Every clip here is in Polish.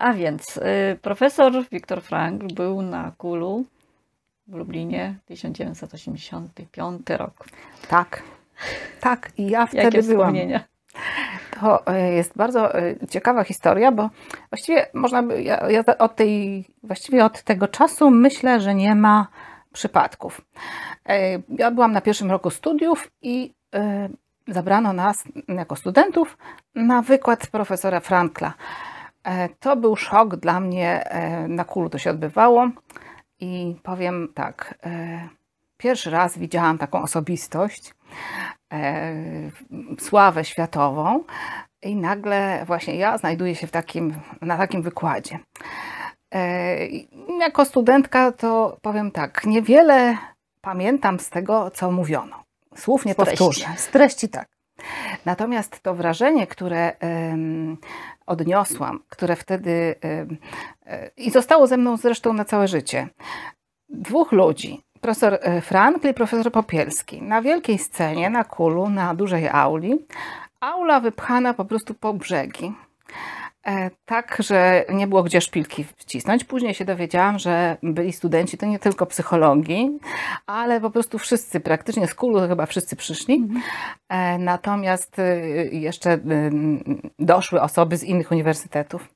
A więc y, profesor Wiktor Frankl był na Kulu w Lublinie 1985 rok. Tak, tak. I ja wtedy Jakie byłam. To e, jest bardzo e, ciekawa historia, bo właściwie można by, ja, ja od tej, właściwie od tego czasu myślę, że nie ma przypadków. E, Ja byłam na pierwszym roku studiów i zabrano nas jako studentów na wykład profesora Frankla. E, To był szok dla mnie, e, na kulu to się odbywało i powiem tak, e, pierwszy raz widziałam taką osobistość, sławę światową i nagle właśnie ja znajduję się w takim, na takim wykładzie. Jako studentka to powiem tak, niewiele pamiętam z tego, co mówiono. Słów nie Z treści. powtórzę. Z treści tak. Natomiast to wrażenie, które odniosłam, które wtedy em, e, i zostało ze mną zresztą na całe życie. Dwóch ludzi, profesor e, Frankl i profesor Popielski, na wielkiej scenie, na kulu, na dużej auli. Aula wypchana po prostu po brzegi. E, Tak, że nie było gdzie szpilki wcisnąć. Później się dowiedziałam, że byli studenci to nie tylko psychologii, ale po prostu wszyscy, praktycznie z kulu chyba wszyscy przyszli. E, Natomiast y, jeszcze y, doszły osoby z innych uniwersytetów.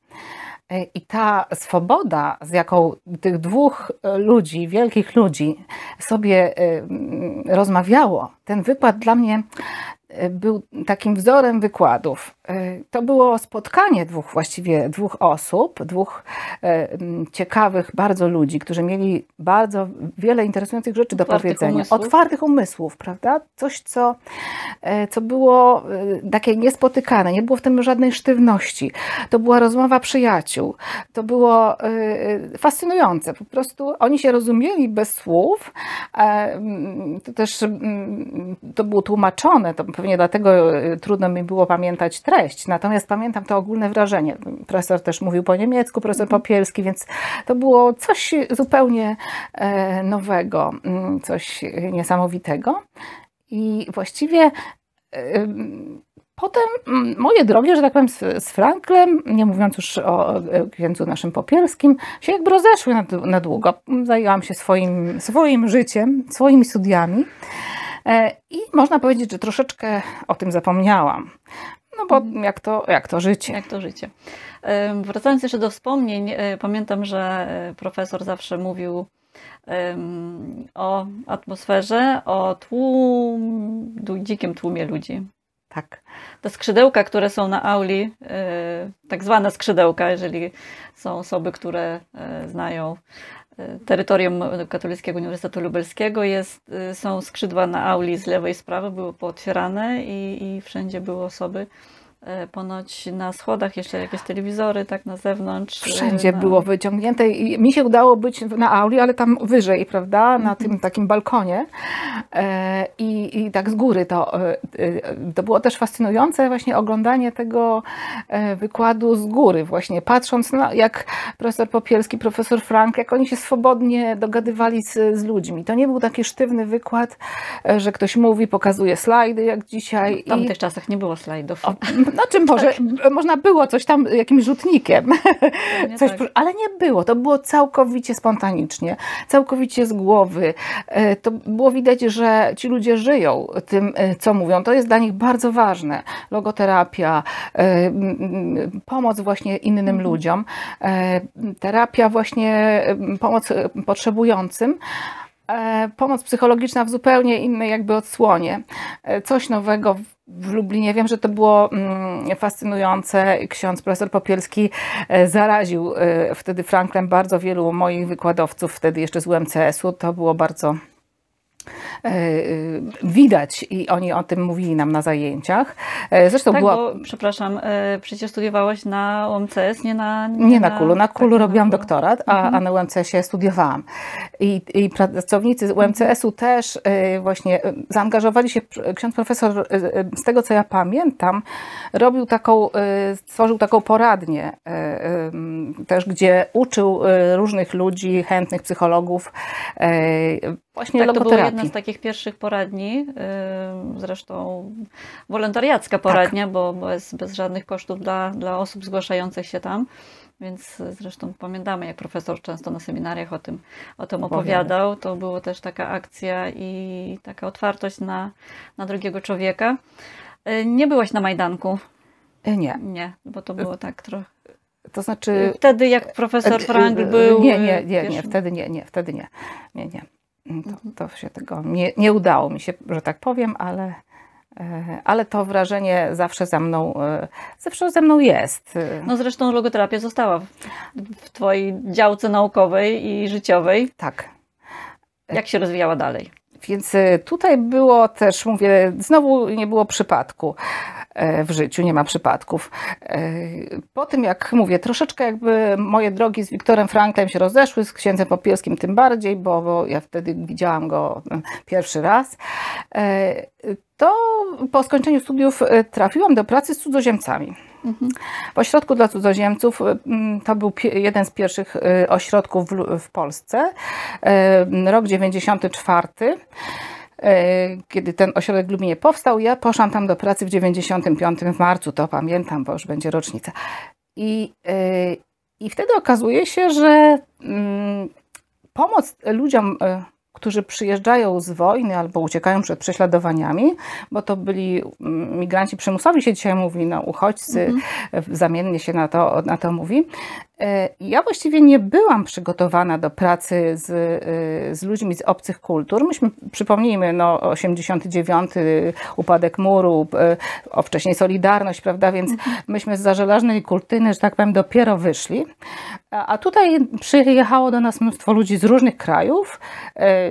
E, I ta swoboda, z jaką tych dwóch ludzi, wielkich ludzi sobie mm, rozmawiało, ten wykład dla mnie był takim wzorem wykładów. E, To było spotkanie dwóch właściwie dwóch osób, dwóch e, ciekawych bardzo ludzi, którzy mieli bardzo wiele interesujących rzeczy do Otwartych powiedzenia. umysłów. Otwartych umysłów, prawda? Coś, co, e, co było e, takie niespotykane, nie było w tym żadnej sztywności. To była rozmowa przyjaciół. To było e, e, fascynujące. Po prostu oni się rozumieli bez słów. E, To też to było tłumaczone, to pewnie dlatego e, trudno mi było pamiętać treść. Natomiast pamiętam to ogólne wrażenie. Profesor też mówił po niemiecku, profesor Popielski, więc to było coś zupełnie e, nowego, mm, coś niesamowitego. I właściwie em, potem mm, moje drogie, że tak powiem, z, z Franklem, nie mówiąc już o e, księdzu naszym Popielskim, się jakby rozeszły na, na długo. Zajęłam się swoim, swoim życiem, swoimi studiami E, i można powiedzieć, że troszeczkę o tym zapomniałam. No bo jak to, jak to życie. Jak to życie. Em, Wracając jeszcze do wspomnień, e, pamiętam, że e, profesor zawsze mówił o atmosferze, o tłum, dzikim tłumie ludzi. Tak. Te skrzydełka, które są na auli, e, tak zwane skrzydełka, jeżeli są osoby, które e, znają e, terytorium Katolickiego Uniwersytetu Lubelskiego, jest, e, są skrzydła na auli z lewej i z prawej, były pootwierane i, i wszędzie były osoby. E, Ponoć na schodach jeszcze jakieś telewizory, tak na zewnątrz. e, Wszędzie na, było wyciągnięte i mi się udało być na auli, ale tam wyżej, prawda, na tym takim balkonie E, i, i tak z góry to, to było też fascynujące właśnie oglądanie tego wykładu z góry właśnie, patrząc na jak profesor Popielski, profesor Frank, jak oni się swobodnie dogadywali z, z ludźmi. To nie był taki sztywny wykład, że ktoś mówi, pokazuje slajdy jak dzisiaj. W tamtych czasach nie było slajdów. O, znaczy może, można było coś tam jakimś rzutnikiem, Pewnie coś, tak. ale nie było. To było całkowicie spontanicznie, całkowicie z głowy. E, To było widać, że ci ludzie żyją tym, e, co mówią. To jest dla nich bardzo ważne. Logoterapia, e, pomoc właśnie innym Mhm. ludziom, terapia właśnie, pomoc potrzebującym. E, Pomoc psychologiczna w zupełnie innej jakby odsłonie. E, Coś nowego w- Lublinie. Wiem, że to było mm, fascynujące. Ksiądz profesor Popielski e, zaraził wtedy Franklem bardzo wielu moich wykładowców, wtedy jeszcze z UMCS-u. To było bardzo widać i oni o tym mówili nam na zajęciach. E, Zresztą Tak, była... bo, przepraszam, e, przecież studiowałaś na UMCS, nie na... Nie na Kulu. Na Kulu tak, na robiłam Kulu. doktorat, a, a na UMCS-ie studiowałam. I, I pracownicy z UMCS-u też właśnie zaangażowali się. Ksiądz profesor, z tego co ja pamiętam, robił taką, stworzył taką poradnię też, gdzie uczył różnych ludzi, chętnych psychologów właśnie tak. To była jedna z takich pierwszych poradni, zresztą wolontariacka poradnia, tak. bo bez, bez żadnych kosztów dla, dla osób zgłaszających się tam. Więc zresztą pamiętamy, jak profesor często na seminariach o tym, o tym opowiadał. To była też taka akcja i taka otwartość na, na drugiego człowieka. Y, nie byłaś na Majdanku? Y, nie. Nie, bo to było tak trochę. To znaczy. Wtedy, jak profesor Frank był. Nie, nie, nie, nie, wtedy nie, nie, wtedy nie. Nie, nie. To, mhm. to się tego nie, nie udało mi się, że tak powiem, ale. E, ale to wrażenie zawsze ze mną, e, zawsze ze mną jest. No zresztą logoterapia została w, w Twojej działce naukowej i życiowej. Tak. Jak się rozwijała dalej? Więc e, tutaj było też, mówię, znowu nie było przypadku w życiu, nie ma przypadków. Po tym, jak mówię, troszeczkę jakby moje drogi z Wiktorem Franklem się rozeszły, z księdzem Popielskim tym bardziej, bo, bo ja wtedy widziałam go pierwszy raz to po skończeniu studiów e, trafiłam do pracy z cudzoziemcami. Mhm. W ośrodku dla cudzoziemców e, to był jeden z pierwszych e, ośrodków w, Polsce, rok 94 kiedy ten ośrodek w Lublinie powstał, ja poszłam tam do pracy w 95 w marcu, to pamiętam, bo już będzie rocznica. I, i wtedy okazuje się, że pomoc ludziom którzy przyjeżdżają z wojny albo uciekają przed prześladowaniami, bo to byli mm, migranci przymusowi, się dzisiaj mówi, no uchodźcy, mhm. zamiennie się na to, na to mówi. E, ja właściwie nie byłam przygotowana do pracy z, e, z ludźmi z obcych kultur. Myśmy, przypomnijmy, no 89, upadek muru, e, o wcześniej Solidarność, prawda, więc mhm. myśmy z zażelażnej kurtyny, że tak powiem, dopiero wyszli. A tutaj przyjechało do nas mnóstwo ludzi z różnych krajów,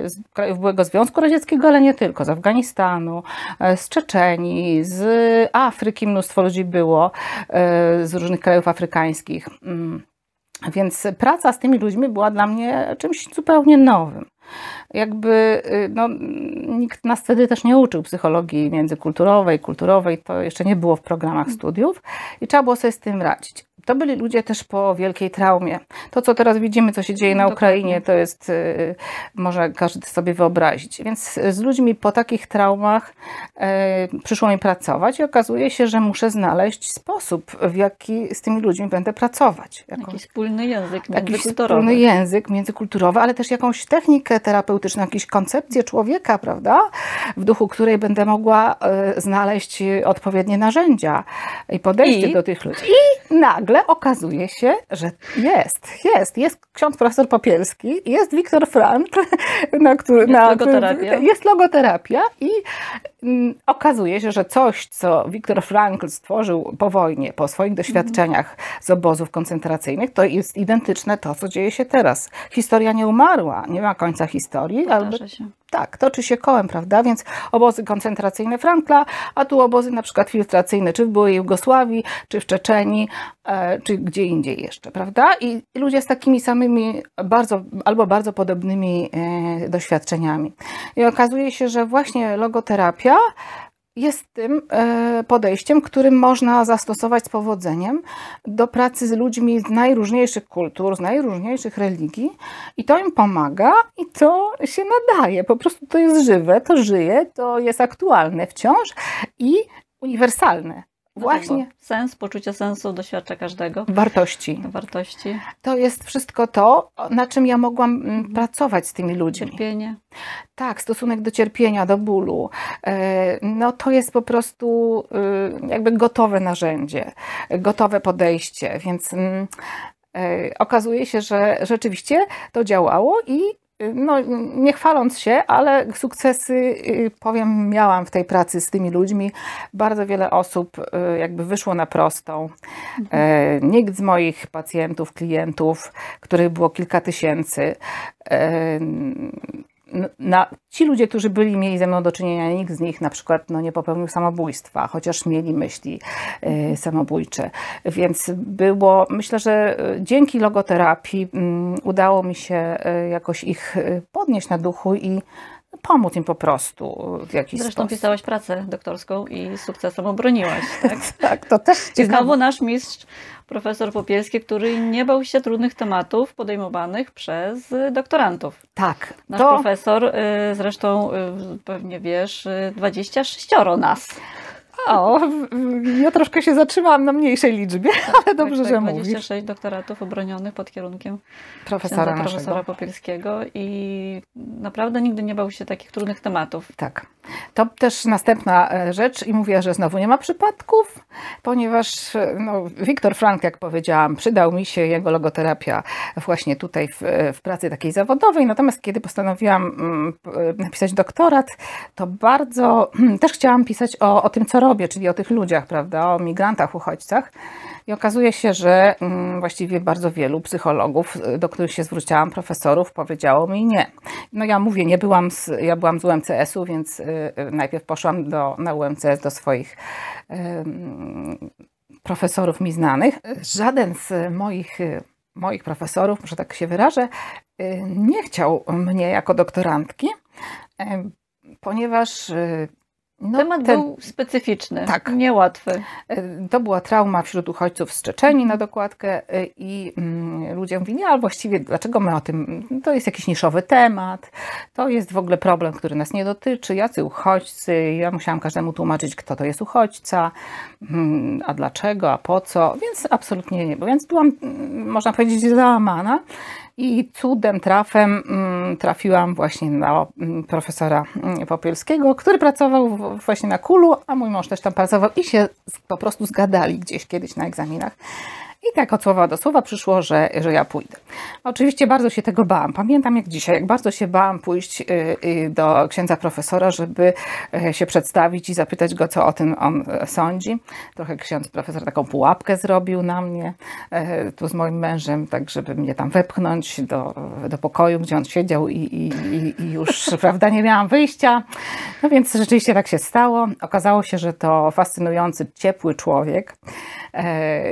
z krajów byłego Związku Radzieckiego, ale nie tylko, z Afganistanu, z Czeczenii, z Afryki mnóstwo ludzi było, z różnych krajów afrykańskich. Więc praca z tymi ludźmi była dla mnie czymś zupełnie nowym. Jakby y, no, nikt nas wtedy też nie uczył psychologii międzykulturowej, kulturowej, to jeszcze nie było w programach studiów. I trzeba było sobie z tym radzić to byli ludzie też po wielkiej traumie. To, co teraz widzimy, co się dzieje na Ukrainie, to jest, y, może każdy sobie wyobrazić. Więc z ludźmi po takich traumach y, przyszło mi pracować i okazuje się, że muszę znaleźć sposób, w jaki z tymi ludźmi będę pracować. Jakąś, jakiś wspólny język międzykulturowy. Wspólny język międzykulturowy, ale też jakąś technikę terapeutyczną, jakąś koncepcję człowieka, prawda? W duchu której będę mogła y, znaleźć odpowiednie narzędzia i podejście I? do tych ludzi. I nagle nagle okazuje się, że jest, jest, jest ksiądz profesor Popielski, jest Wiktor Frankl, na który, jest, na, logoterapia. jest logoterapia i mm, okazuje się, że coś, co Wiktor Frankl stworzył po wojnie, po swoich doświadczeniach z obozów koncentracyjnych, to jest identyczne to, co dzieje się teraz. Historia nie umarła, nie ma końca historii, ale się. Tak, toczy się kołem, prawda? Więc obozy koncentracyjne Frankla, a tu obozy na przykład filtracyjne, czy w byłej Jugosławii, czy w Czeczeni, e, czy gdzie indziej jeszcze, prawda? I ludzie z takimi samymi bardzo, albo bardzo podobnymi e, doświadczeniami. I okazuje się, że właśnie logoterapia jest tym e, podejściem, którym można zastosować z powodzeniem do pracy z ludźmi z najróżniejszych kultur, z najróżniejszych religii i to im pomaga i to się nadaje. Po prostu to jest żywe, to żyje, to jest aktualne wciąż i uniwersalne. Właśnie. Sens, poczucie sensu doświadcza każdego. Wartości. Wartości. To jest wszystko to, na czym ja mogłam mm, mhm. pracować z tymi ludźmi. Cierpienie. Tak, stosunek do cierpienia, do bólu. E, no to jest po prostu y, jakby gotowe narzędzie, gotowe podejście, więc mm, e, okazuje się, że rzeczywiście to działało i no, nie chwaląc się, ale sukcesy, y, powiem, miałam w tej pracy z tymi ludźmi. Bardzo wiele osób y, jakby wyszło na prostą. Mhm. E, nikt z moich pacjentów, klientów, których było kilka tysięcy, e, na, ci ludzie, którzy byli, mieli ze mną do czynienia, nikt z nich na przykład no, nie popełnił samobójstwa, chociaż mieli myśli y, samobójcze. Więc było, myślę, że e, dzięki logoterapii y, udało mi się y, jakoś ich podnieść na duchu i pomóc im po prostu w jakiś Zresztą sposób. pisałaś pracę doktorską i z sukcesem obroniłaś. Tak? tak, to też ciekawe. znowu nasz mistrz, profesor Popielski, który nie bał się trudnych tematów podejmowanych przez doktorantów. Tak, Nasz to profesor, y, zresztą pewnie wiesz, y, 26 nas. O, ja troszkę się zatrzymałam na mniejszej liczbie, ale dobrze, tak, że tak, mówisz. 26 doktoratów obronionych pod kierunkiem Profesora profesora Popielskiego i naprawdę nigdy nie bał się takich trudnych tematów. Tak. To też następna e, rzecz i mówię, że znowu nie ma przypadków, ponieważ e, no, Wiktor Frank, jak powiedziałam, przydał mi się jego logoterapia właśnie tutaj w, w pracy takiej zawodowej. Natomiast kiedy postanowiłam mm, napisać doktorat, to bardzo też chciałam pisać o, o tym, co robię, czyli o tych ludziach, prawda, o migrantach, uchodźcach. I okazuje się, że mm, właściwie bardzo wielu psychologów, y, do których się zwróciłam, profesorów, powiedziało mi nie. No ja mówię, nie byłam z, ja byłam z UMCS-u, więc y, y, najpierw poszłam do, na UMCS do swoich profesorów mi znanych. Żaden z moich, moich profesorów, może tak się wyrażę, nie chciał mnie jako doktorantki, ponieważ no, Temat ten- był specyficzny, Tak. niełatwy. Y, To była trauma wśród uchodźców z Czeczeni na dokładkę y, i mm, ludzie mówili, ale właściwie dlaczego my o tym, to jest jakiś niszowy temat, to jest w ogóle problem, który nas nie dotyczy, jacy uchodźcy, ja musiałam każdemu tłumaczyć, kto to jest uchodźca, mm, a dlaczego, a po co, więc absolutnie nie, więc byłam, mm, można powiedzieć, załamana. I cudem, trafem mm, trafiłam właśnie na mm, profesora mm, Popielskiego, który pracował właśnie na Kulu, a mój mąż też tam pracował i się po prostu zgadali gdzieś kiedyś na egzaminach. I tak od słowa do słowa przyszło, że, że ja pójdę. Oczywiście bardzo się tego bałam. Pamiętam jak dzisiaj, jak bardzo się bałam pójść y, y, do księdza profesora, żeby y, się przedstawić i zapytać go, co o tym on e, sądzi. Trochę ksiądz profesor taką pułapkę zrobił na mnie, e, tu z moim mężem, tak żeby mnie tam wepchnąć do, do pokoju, gdzie on siedział i, i, i- już, prawda, nie miałam wyjścia. No więc rzeczywiście tak się stało. Okazało się, że to fascynujący, ciepły człowiek, e,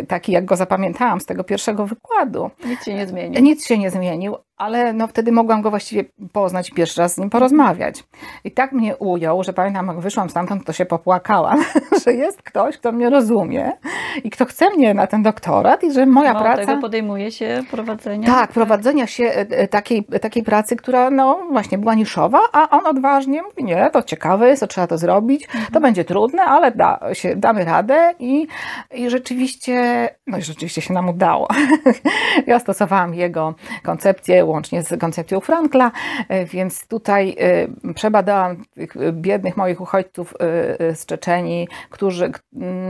taki jak go zapamiętałam z tego pierwszego wykładu. Nic się nie zmienił. Nic się nie zmienił, ale no wtedy mogłam go właściwie poznać pierwszy raz z nim porozmawiać. I tak mnie ujął, że pamiętam, jak wyszłam stamtąd, to się popłakałam, że jest ktoś, kto mnie rozumie i kto chce mnie na ten doktorat i że moja Mało praca... tego podejmuje się prowadzenia. Tak, prowadzenia się e, e, takiej, takiej pracy, która no właśnie była niszowa, a on odważnie mówi, nie, to ciekawe jest, to trzeba to zrobić, to będzie trudne, ale da, się, damy radę i, i rzeczywiście, no i rzeczywiście się nam udało. ja stosowałam jego koncepcję łącznie z koncepcją Frankla, e, więc tutaj e, przebadałam tych biednych moich uchodźców e, z Czeczeni, którzy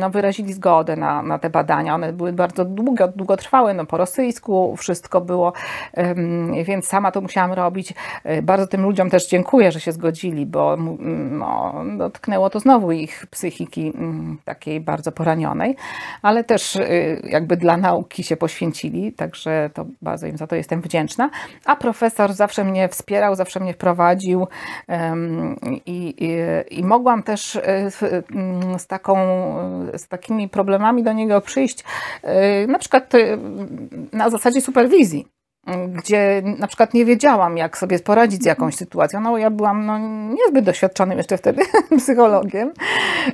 no, wyrazili zgodę na, na te badania. One były bardzo długo, długotrwałe, no, po rosyjsku wszystko było, więc sama to musiałam robić. Bardzo tym ludziom też dziękuję, że się zgodzili, bo no, dotknęło to znowu ich psychiki takiej bardzo poranionej, ale też jakby dla nauki się poświęcili, także to bardzo im za to jestem wdzięczna. A profesor zawsze mnie wspierał, zawsze mnie wprowadził i, i, i mogłam też z, mm, z, taką, y, z takimi problemami do niego przyjść, y, na przykład na zasadzie superwizji gdzie na przykład nie wiedziałam, jak sobie poradzić z jakąś sytuacją. No ja byłam no, niezbyt doświadczonym jeszcze wtedy psychologiem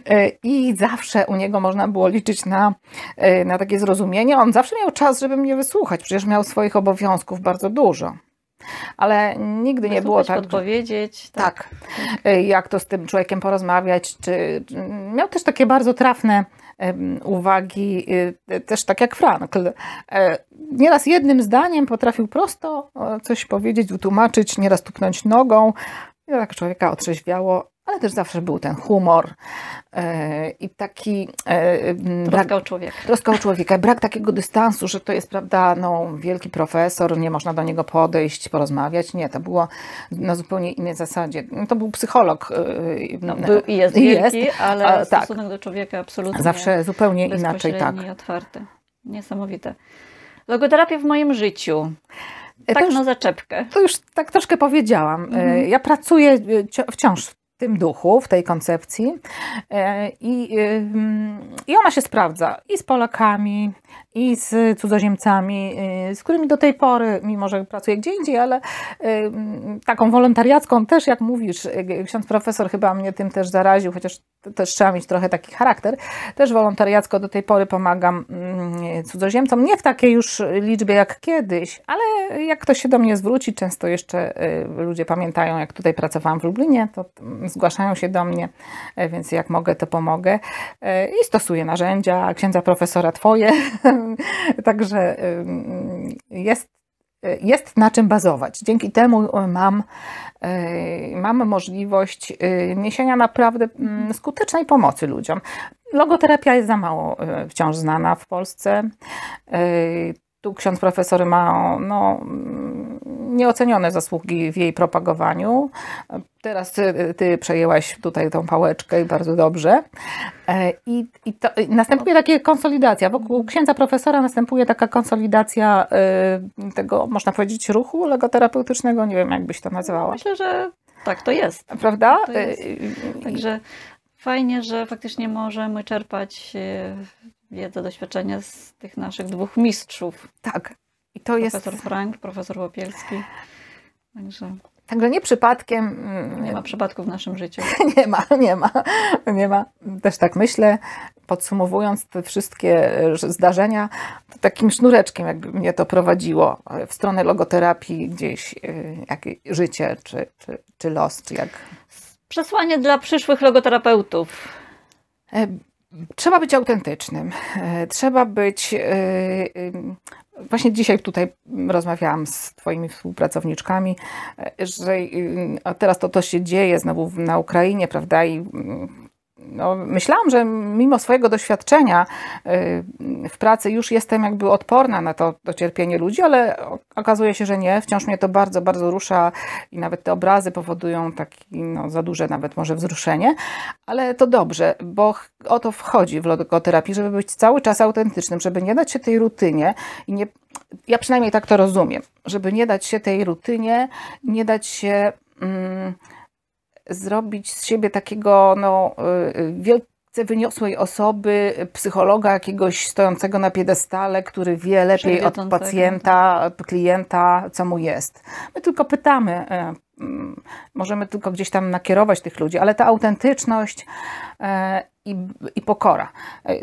E, i zawsze u niego można było liczyć na, e, na takie zrozumienie. On zawsze miał czas, żeby mnie wysłuchać, przecież miał swoich obowiązków bardzo dużo. Ale nigdy nie było tak, podpowiedzieć. Tak. tak. Y, Jak to z tym człowiekiem porozmawiać, czy czy- miał też takie bardzo trafne uwagi, y, też tak jak Frankl. E, Nieraz jednym zdaniem potrafił prosto coś powiedzieć, wytłumaczyć, nieraz tupnąć nogą. I tak człowieka otrzeźwiało, ale też zawsze był ten humor e, i taki e, m, brak, Troska o człowieka. troska o człowieka, brak takiego dystansu, że to jest, prawda, no, wielki profesor, nie można do niego podejść, porozmawiać. Nie, to było na zupełnie innej zasadzie. To był psycholog. yy, No, był i jest wielki, ale a, tak. stosunek do człowieka absolutnie Zawsze zupełnie inaczej, tak. otwarty. Niesamowite. Logoterapia w moim życiu. E, Tak to, już, na zaczepkę. to już tak troszkę powiedziałam. E, Mhm. Ja pracuję e, wciąż tym duchu, w tej koncepcji. E, I, I ona się sprawdza i z Polakami, i z cudzoziemcami, y, z którymi do tej pory, mimo że pracuję gdzie indziej, ale y, taką wolontariacką też, jak mówisz, y, ksiądz profesor chyba mnie tym też zaraził, chociaż też trzeba mieć trochę taki charakter. Też wolontariacko do tej pory pomagam mm, cudzoziemcom, nie w takiej już liczbie jak kiedyś, ale jak ktoś się do mnie zwróci, często jeszcze ludzie pamiętają, jak tutaj pracowałam w Lublinie, to zgłaszają się do mnie, więc jak mogę, to pomogę. I stosuję narzędzia księdza profesora Twoje, Także jest, jest na czym bazować. Dzięki temu mam, mamy możliwość niesienia naprawdę mm, skutecznej pomocy ludziom. Logoterapia jest za mało wciąż znana w Polsce. Tu ksiądz profesor ma no, nieocenione zasługi w jej propagowaniu. Teraz ty, ty przejęłaś tutaj tą pałeczkę i bardzo dobrze. E, I, i, to, i następuje taka konsolidacja. Wokół księdza profesora następuje taka konsolidacja y, tego, można powiedzieć, ruchu logoterapeutycznego. Nie wiem, jak byś to nazwała. Myślę, że tak to jest. Prawda? To jest. Także fajnie, że faktycznie możemy czerpać wiedzę, doświadczenie z tych naszych dwóch mistrzów. Tak. I to profesor jest... Frank, profesor Łopielski. Także... Także nie przypadkiem. Mm, nie ma przypadku w naszym życiu. Nie ma, nie ma, nie ma. Też tak myślę, podsumowując te wszystkie e, zdarzenia, to takim sznureczkiem jakby mnie to prowadziło e, w stronę logoterapii gdzieś, e, jakie życie, czy, czy, czy los, czy jak. Przesłanie dla przyszłych logoterapeutów. Trzeba być autentycznym. Trzeba być Właśnie dzisiaj tutaj rozmawiałam z Twoimi współpracowniczkami, że teraz to, to się dzieje znowu na Ukrainie, prawda? I no, myślałam, że mimo swojego doświadczenia y, w pracy już jestem jakby odporna na to, to cierpienie ludzi, ale okazuje się, że nie. Wciąż mnie to bardzo, bardzo rusza i nawet te obrazy powodują takie no, za duże nawet może wzruszenie, ale to dobrze, bo o to wchodzi w logoterapii, żeby być cały czas autentycznym, żeby nie dać się tej rutynie i nie, ja przynajmniej tak to rozumiem, żeby nie dać się tej rutynie, nie dać się... Mm, zrobić z siebie takiego no, y, y, wielce wyniosłej osoby, psychologa jakiegoś stojącego na piedestale, który wie lepiej od pacjenta, tak. od klienta, co mu jest. My tylko pytamy, e, mm, możemy tylko gdzieś tam nakierować tych ludzi, ale ta autentyczność e, i, i pokora.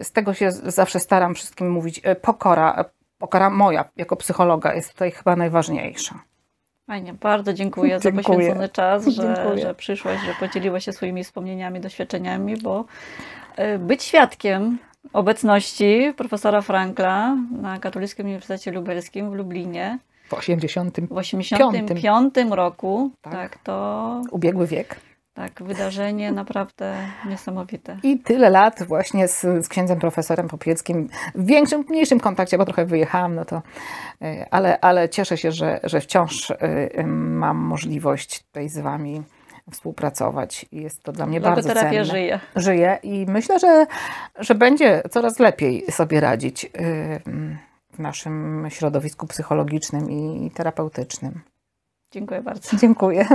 Z tego się zawsze staram wszystkim mówić. Pokora, pokora moja jako psychologa jest tutaj chyba najważniejsza. Fajnie, bardzo dziękuję, dziękuję. za poświęcony czas, że, że przyszłaś, że podzieliłaś się swoimi wspomnieniami, doświadczeniami, bo e, być świadkiem obecności profesora Frankla na Katolickim Uniwersytecie Lubelskim w Lublinie w 80. w 85 roku, tak. tak, to ubiegły wiek. Tak, wydarzenie naprawdę niesamowite. I tyle lat właśnie z, z księdzem profesorem Popieckim, w większym, mniejszym kontakcie, bo trochę wyjechałam, no to, y, ale, ale cieszę się, że, że wciąż y, mam możliwość tutaj z Wami współpracować i jest to dla mnie bardzo cenne. żyje. Żyje i myślę, że, że będzie coraz lepiej sobie radzić y, w naszym środowisku psychologicznym i terapeutycznym. Dziękuję bardzo. Dziękuję.